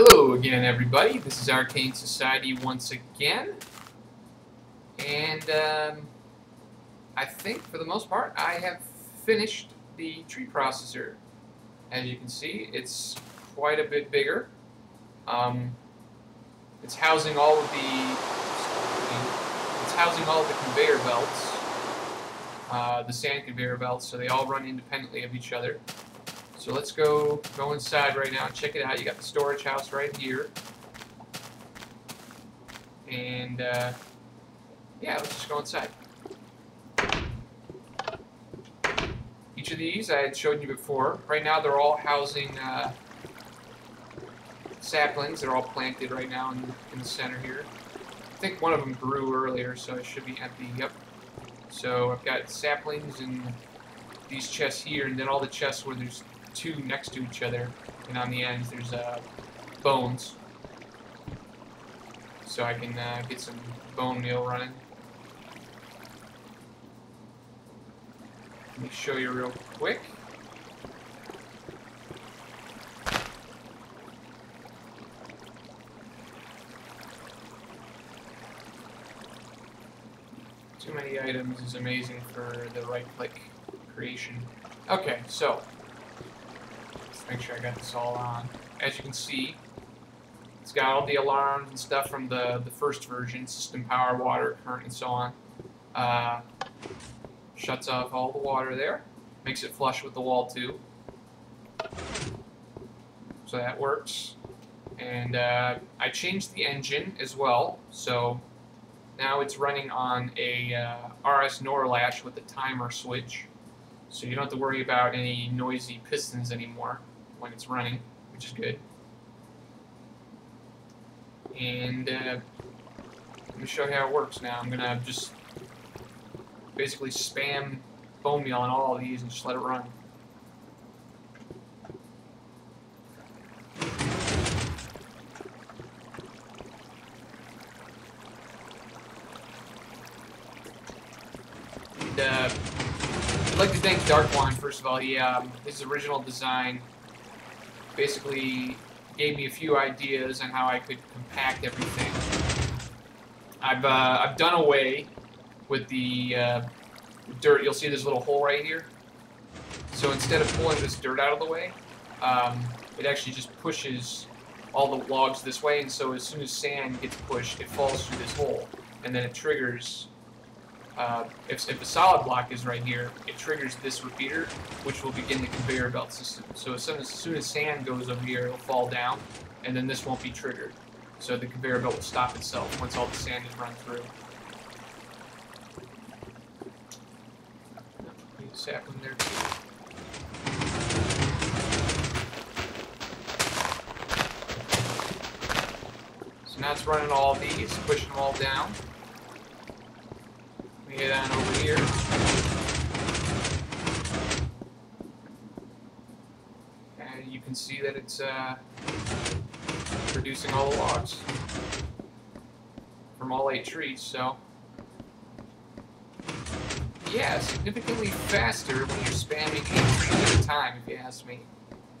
Hello again, everybody. This is Arkane Society once again. And um, I think, for the most part, I have finished the tree processor. As you can see, it's quite a bit bigger. Um, it's housing all of the it's housing all of the conveyor belts, uh, the sand conveyor belts, so they all run independently of each other. So let's go go inside right now and check it out. You got the storage house right here. And uh, yeah, let's just go inside. Each of these I had showed you before. Right now they're all housing uh, saplings. They're all planted right now in, in the center here. I think one of them grew earlier, so it should be empty. Yep. So I've got saplings and these chests here, and then all the chests where there's two next to each other, and on the ends there's uh, bones. So I can uh, get some bone meal running. Let me show you real quick. Too many items is amazing for the right click creation. Okay, so make sure I got this all on. As you can see, it's got all the alarms and stuff from the, the first version, system power, water, current, and so on. Uh, shuts off all the water there, makes it flush with the wall too. So that works. And uh, I changed the engine as well, so now it's running on a uh, RS NOR latch with a timer switch. So you don't have to worry about any noisy pistons anymore when it's running, which is good. And uh, let me show you how it works now. I'm going to just basically spam bone meal on all of these and just let it run. Uh, I'd like to thank Darkwine, first of all. He, um, his original design basically gave me a few ideas on how I could compact everything. I've, uh, I've done away with the uh, dirt. You'll see this little hole right here. So instead of pulling this dirt out of the way, um, it actually just pushes all the logs this way, and so as soon as sand gets pushed, it falls through this hole, and then it triggers uh, if, if the solid block is right here, it triggers this repeater, which will begin the conveyor belt system. So as soon as, as soon as sand goes over here, it'll fall down, and then this won't be triggered. So the conveyor belt will stop itself once all the sand is run through. Sapling there too. So now it's running all these, pushing them all down get on over here. And you can see that it's uh, producing all the logs from all eight trees, so yeah, significantly faster when you're spamming eight trees at a time, if you ask me.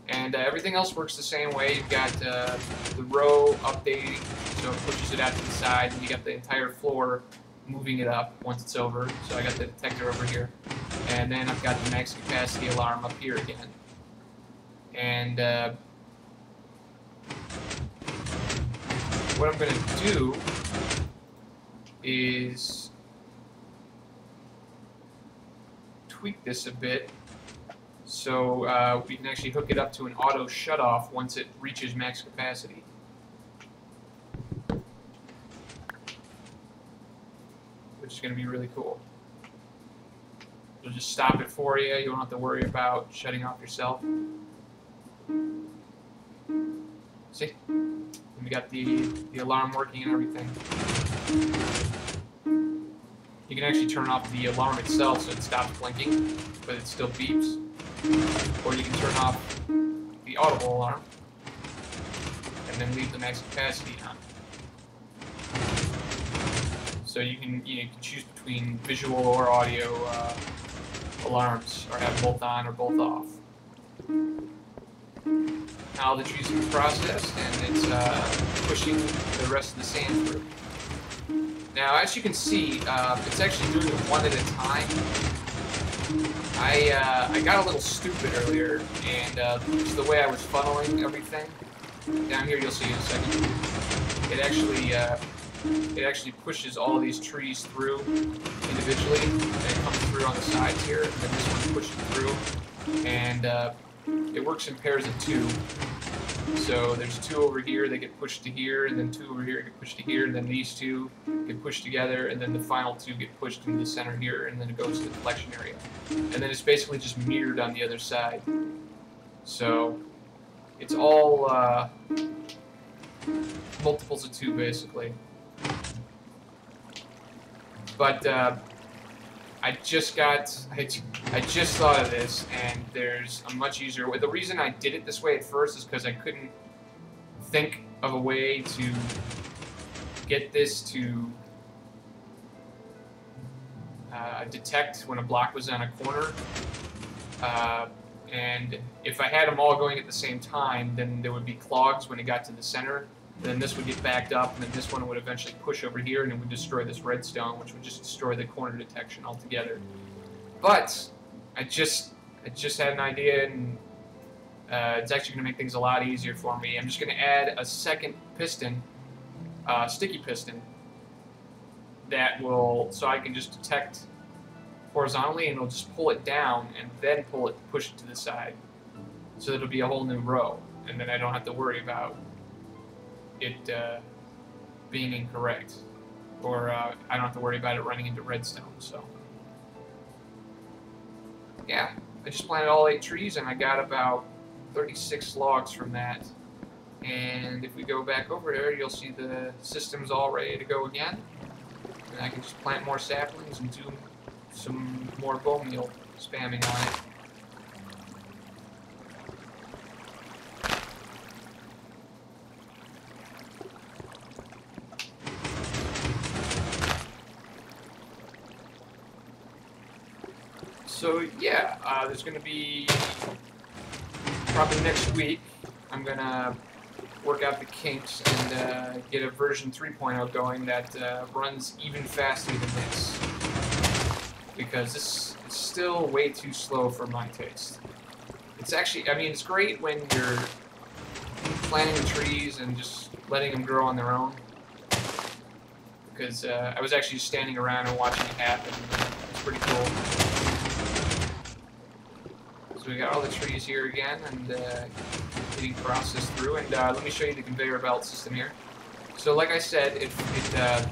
And uh, everything else works the same way. You've got uh, the row updating, so it pushes it out to the side, and you got the entire floor moving it up once it's over. So I got the detector over here. And then I've got the max capacity alarm up here again. And uh, what I'm going to do is tweak this a bit so uh, we can actually hook it up to an auto shut-off once it reaches max capacity. Which is going to be really cool. It'll just stop it for you. You don't have to worry about shutting off yourself. See? And we got the, the alarm working and everything. You can actually turn off the alarm itself so it stops blinking, but it still beeps. Or you can turn off the audible alarm and then leave the max capacity on. So you can you, know, you can choose between visual or audio uh, alarms, or have both on or both off. all the trees are processed, and it's uh, pushing the rest of the sand through. Now, as you can see, uh, it's actually doing it one at a time. I uh, I got a little stupid earlier, and uh, the way I was funneling everything. Down here, you'll see in a second. It actually uh, it actually pushes all these trees through individually, and it comes through on the sides here, and this one pushes through, and uh, it works in pairs of two. So there's two over here that get pushed to here, and then two over here get pushed to here, and then these two get pushed together, and then the final two get pushed into the center here, and then it goes to the collection area. And then it's basically just mirrored on the other side. So it's all uh, multiples of two, basically. But uh, I just got, I, just thought of this, and there's a much easier way. The reason I did it this way at first is because I couldn't think of a way to get this to uh, detect when a block was on a corner. Uh, and if I had them all going at the same time, then there would be clogs when it got to the center, then this would get backed up, and then this one would eventually push over here, and it would destroy this redstone, which would just destroy the corner detection altogether. But I just I just had an idea, and uh, it's actually going to make things a lot easier for me. I'm just going to add a second piston, uh, sticky piston, that will so I can just detect horizontally, and it'll just pull it down, and then pull it, push it to the side, so it'll be a whole new row, and then I don't have to worry about it uh, being incorrect. Or uh, I don't have to worry about it running into redstone, so. Yeah, I just planted all eight trees and I got about 36 logs from that. And if we go back over there, you'll see the system's all ready to go again. And I can just plant more saplings and do some more bone meal spamming on it. So yeah, uh, there's going to be probably next week. I'm going to work out the kinks and uh, get a version 3.0 going that uh, runs even faster than this. Because this is still way too slow for my taste. It's actually, I mean, it's great when you're planting trees and just letting them grow on their own. Because uh, I was actually standing around and watching it happen. It's pretty cool we got all the trees here again and uh, getting processed through. And uh, let me show you the conveyor belt system here. So like I said, it it uh,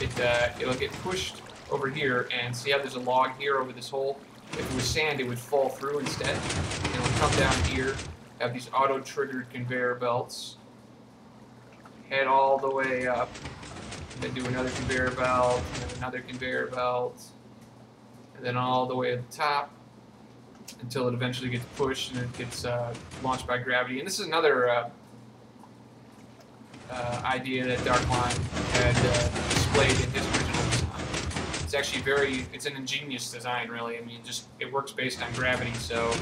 it uh, it'll get pushed over here, and see how there's a log here over this hole. If it was sand, it would fall through instead, and it'll come down here. Have these auto-triggered conveyor belts. Head all the way up, then do another conveyor belt, and another conveyor belt and then all the way at the top until it eventually gets pushed and it gets uh, launched by gravity. And this is another uh, uh, idea that Darkline had uh, displayed in his original design. It's actually very, it's an ingenious design, really. I mean, just it works based on gravity, so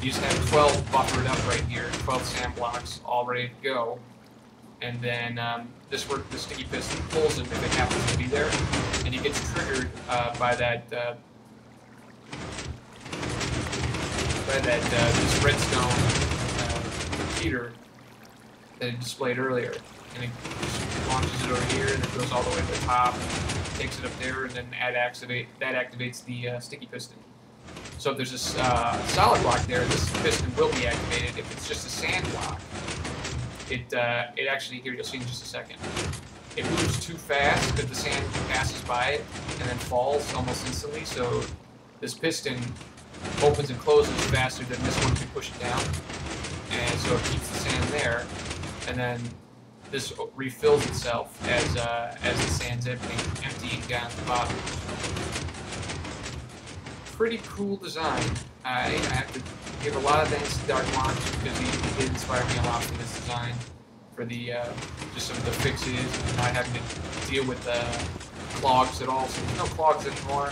you just have 12 buffered up right here, 12 sand blocks all ready to go. And then um, this work, the sticky piston pulls him if it happens to be there, and he gets triggered uh, by that uh, by that uh, this redstone uh, repeater that it displayed earlier. And it launches it over here, and it goes all the way to the top, takes it up there, and then add activate that activates the uh, sticky piston. So if there's a uh, solid block there, this piston will be activated. If it's just a sand block, it uh, it actually here you'll see in just a second. It moves too fast because the sand passes by it and then falls almost instantly. So this piston opens and closes faster than this one can push it down. And so it keeps the sand there. And then this refills itself as uh, as the sand's emptying, emptying down the bottom. Pretty cool design. I, I have to give a lot of thanks to Dark Launch because he, he did inspire me a lot for this design. For the uh, just some of the fixes and not having to deal with uh, clogs at all. So there's no clogs anymore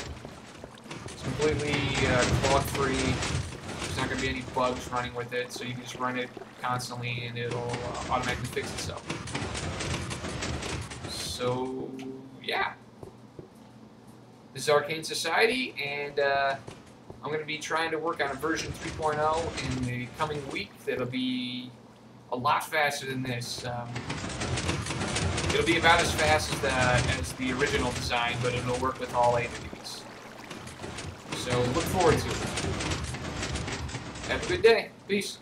completely uh, clog-free, there's not going to be any bugs running with it, so you can just run it constantly and it'll uh, automatically fix itself. So, yeah. This is Arkane Society, and uh, I'm going to be trying to work on a version 3.0 in the coming week that'll be a lot faster than this. Um, it'll be about as fast as the, as the original design, but it'll work with all eight of these. So look forward to it. Have a good day. Peace.